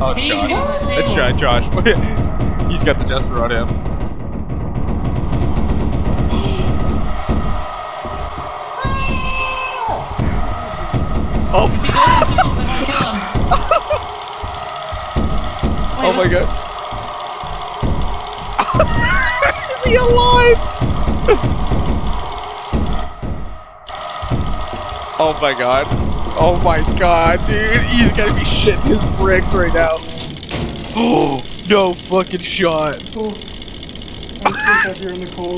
Oh, it's Josh. It's. Josh. Josh. He's got the jester on him. Oh, If he goes in circles, I won't kill him. oh my god. Is he alive? oh my god. Oh my god, dude. He's gotta be shitting his bricks right now. Oh, no fucking shot. Oh, I'm out here in the cold.